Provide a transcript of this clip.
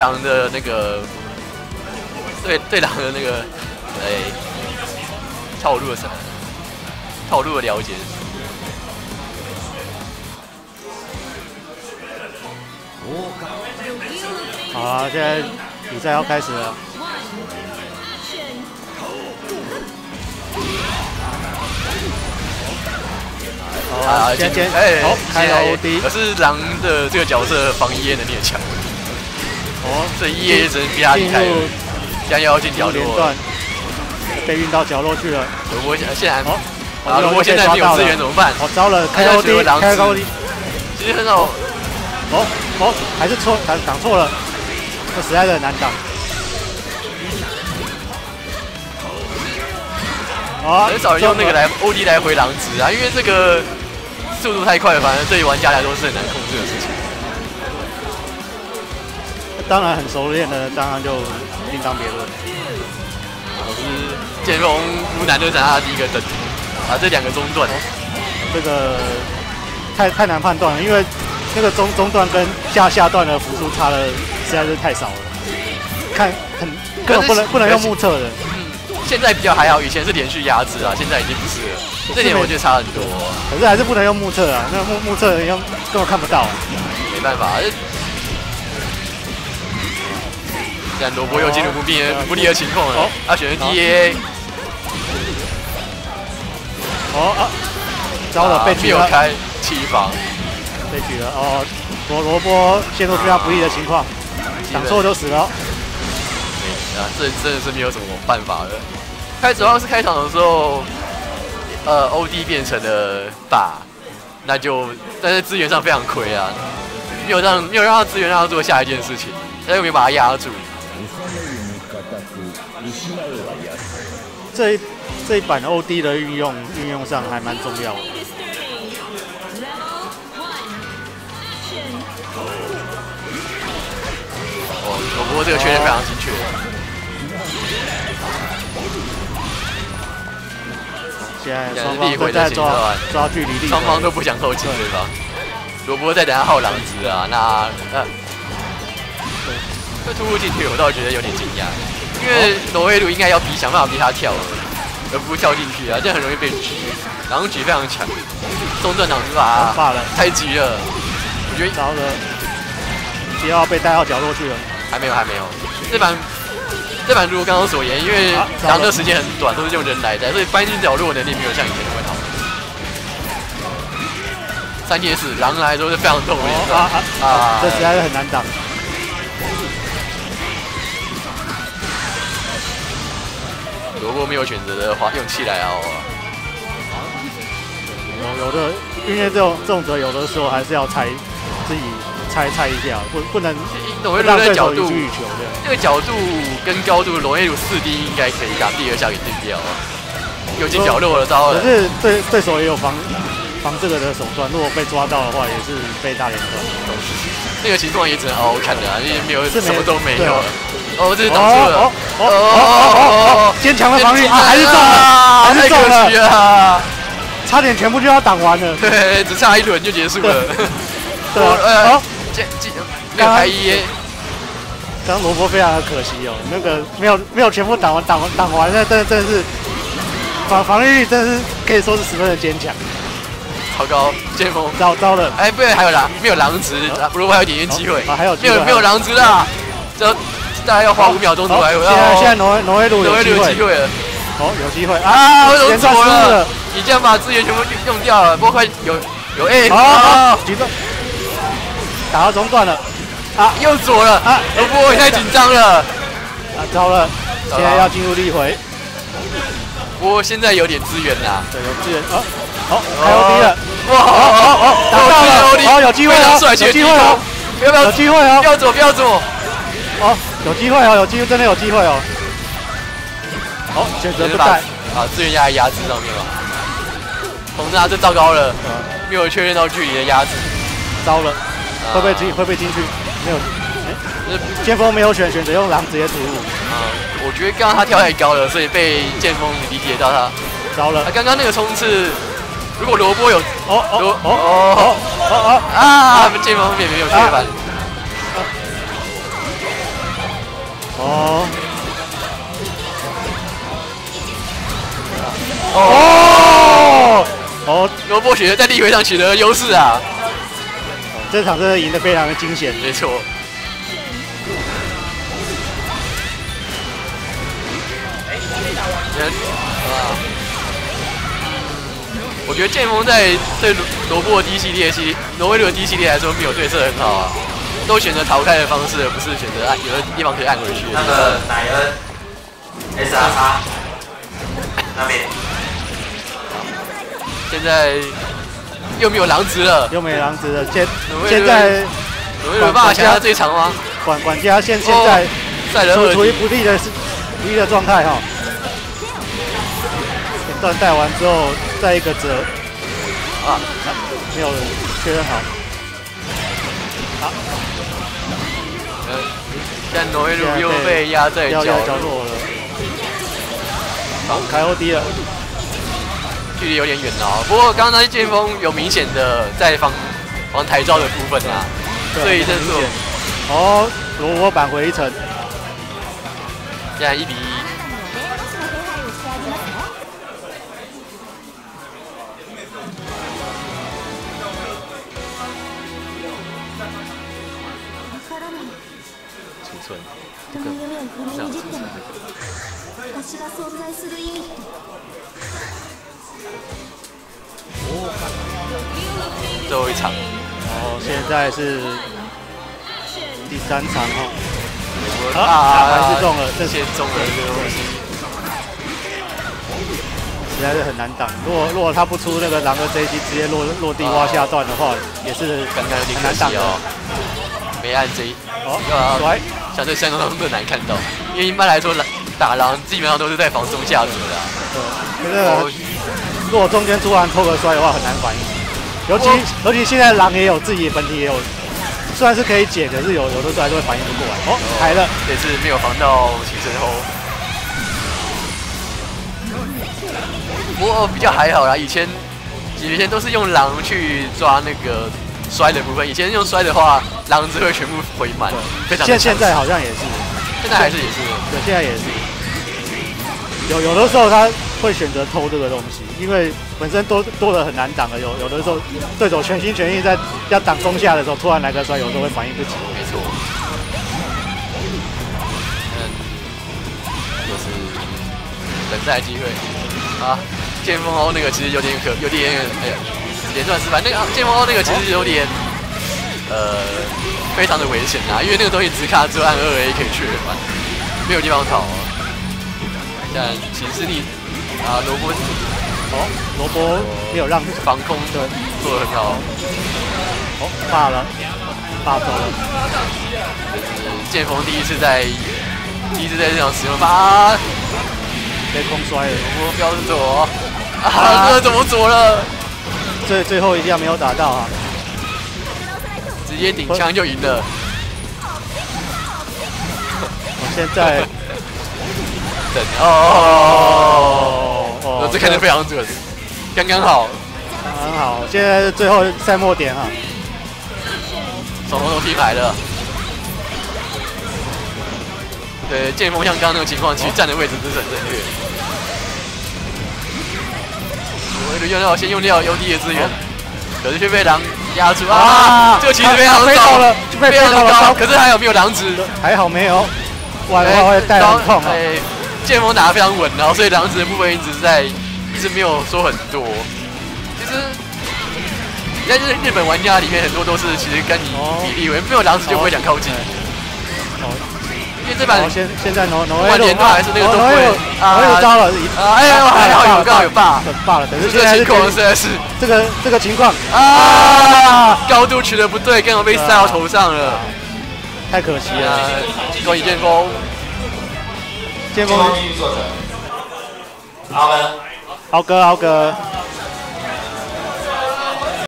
狼的那个对对狼的那个哎套路的什套路的了解。好了，现在比赛要开始了。啊，先先哎，好开了 OD 可是狼的这个角色防 EA 能力很强，哦，所以 EA 只能逼他离开了。现在要进角落被运到角落去了。如果现现在好，啊，如果现在没有资源怎么办？好糟了，开现在 OD，只有狼开高子 OD，其实很好，哦哦，还是错，挡挡错了，这实在是很难挡。啊很少人用那个来 OD 来回狼子啊，因为这个速度太快，反正对于玩家来说是很难控制的事情。当然很熟练的，当然就另当别论。我是剑锋乌南就斩他的第一个等级啊，这两个中段，这个太太难判断了，因为那个中中段跟下下段的幅度差的实在是太少了，看很根本不能不能用目测的。现在比较还好，以前是连续压制啊，现在已经不是了，这点我觉得差很多，可是还是不能用目测啊，那目目测用根本看不到、啊。没办法。现在罗伯又进入不利的不利的情况了哦，他选择 DA，哦啊，糟了，被没举了，有开气防，被举了。哦，罗罗伯陷入非常不利的情况，想错就死了。啊，这真的是没有什么办法了。开主要是开场的时候，呃，OD 变成了霸，那就但是资源上非常亏啊，没有让没有让他资源让他做下一件事情，他又没把他压住。这一这一版 OD 的运用运用上还蛮重要的。哦，不过这个确认非常精确。现在双方都在抓抓距离，立双方都不想透气对方。罗伯再等下耗狼子啊，那呃，这突入进去我倒觉得有点惊讶，因为挪威路应该要逼想办法逼他跳，而不是跳进去啊，这样很容易被狙。狼狙非常强，中段挡子法罢了，太急了，我觉得糟了，迪奥被带到角落去了。还没有还没有。这版这版如果刚刚所言，因为狼的时间很短，都是用人来的，所以搬进角落的能力没有像以前那么好。三阶四狼来都是非常动人的哦啊啊啊这实在是很难挡。如果没有选择的话，用气来熬啊。有有的，因为这种这种则有的时候还是要猜自己猜猜一下，不不能挪威鲁让的角度这个角度跟高度，挪威鲁四 D 应该可以把第二下给定掉啊。有进角落了，糟了。可是对对手也有防防这个的手段，如果被抓到的话，也是被大连抓。那个情况也只能好好看的啊，因为没有什么都没有。哦，这是挡住了。哦哦哦哦！坚强的防御啊，还是中了，还是中了，了。差点全部就要挡完了。对，只差一轮就结束了。对 啊，呃哦，这这没有开一，刚刚萝卜非常的可惜哦，那个没有没有全部挡完挡完挡完，那真的真的是防防御力真的是可以说是十分的坚强。超高剑锋。糟糟了，哎，不对，还有狼，没有狼值，如果还有点点机会啊还有没有没有狼值的，这大概要花五秒钟左右。好现在现在挪威挪威路有机会了。哦有机会。啊！啊，为什么连段走失误了。了？？你这样把资源全部用用掉了，不过快有有 A 好打到中段了。啊。又左了啊。罗伯也太紧张了。啊糟了，现在要进入立回，不过现在有点资源啦，对有资源。啊好开 OD 了，哇，哦哦哦打到了，好有机会非常哦帅气的有机会哦不，要不要有机会哦不要左不要左，哦有机会哦有机会真的有机会哦，好选择不带。啊资源压在压制上面吧。红炸这糟糕了，啊没有确认到距离的压制，糟了，啊会不会进？会不会进去？没有，就是剑锋没有选，选择用狼直接突入，啊，我觉得刚刚他跳太高了，所以被剑锋理解到他。糟了啊，。刚刚那个冲刺，如果萝卜有哦哦哦哦哦哦啊，剑锋也没有确认。哦。哦，哦。哦，罗伯雪在立位上取得优势啊，这场真的赢得非常的惊险。没错。人啊，我觉得剑锋在对罗罗布的 D 系列系挪威路的 D 系列来说没有对策很好啊，都选择逃开的方式，而不是选择按有的地方可以按回去。那个奶恩 S R 叉那边现在又没有狼子了，又没狼子了现现在挪威路有办法抢下这一场吗？管管家现现在赛人二处处于，不利的不利的状态哈。前段带完之后，再一个折啊，没有确认好。呃，现在挪威路又被压在角落，了。好，开 OD 了。距离有点远了。不过刚刚那剑锋有明显的在防防台招的部分啊，所以这是哦，罗我扳回一城。现在一比一。の夢を踏みにじっても私が存在する意味って最后一场，哦，现在是第三场哈。啊还是中了这先中了这个东西。实在是很难挡。如果如果他不出那个狼的 J 击，直接落落地挖下段的话，也是刚刚有点可很难挡的。惜哦，没按 J，哦啊，甩 相对相当更难看到，因为一般来说狼打狼基本上都是在防中下路的啊。对，这个如果中间突然偷个摔的话，很难反应。尤其尤其现在狼也有自己本体也有，虽然是可以解，可是有有的时候还是会反应不过来。哦，来了，也是没有防到起身后。不过比较还好啦，以前以前都是用狼去抓那个摔的部分，以前用摔的话，狼子会全部回满，非常现现在好像也是，现在还是也是，对，现在也是。有有的时候他会选择偷这个东西，因为本身多多的很难挡的。有有的时候对手全心全意在要挡中下的时候，突然来个摔，有时候会反应不及。没错。嗯，就是等待机会啊！剑锋欧那个其实有点可，有点哎呀，连段失败。那个剑锋那个其实有点呃，非常的危险啊，因为那个东西只卡只有按二 A 可以确认嘛，没有地方逃啊。但骑士力啊，罗伯哦，罗伯没有让防空的，做的很好，哦，罢了，罢走了。剑锋第一次在第一次在这场使用发。被空摔了，我标左啊，这怎么左了？最最后一下没有打到啊！直接顶枪就赢了。我现在等哦，哦我这看得非常准，刚刚好，很好，现在是最后赛末点哈。双方都踢牌了。对，剑锋像刚刚那个情况，其实站的位置不是很正确。我为了用料先用掉 UD 的资源，可是却被狼压住啊！这个其实非常飞到了，非常高，可是还有没有狼子？还好没有，不然的话会带很痛啊。哎，剑锋打得非常稳，然后所以狼子的部分一直在，一直没有说很多。其实，你在日日本玩家里面，很多都是其实跟你哦比例为没有狼子就不会想靠近，哦，因为这版哦现现在挪挪威万年都还是那个都会啊挪威招了，啊，哎呦还好有告有霸，很霸了。等是这个现在是情况实在是这个这个情况啊，高度取得不对，刚好被塞到头上了。太可惜了。啊，恭喜剑锋，剑锋继续坐着。好的，豪哥豪哥，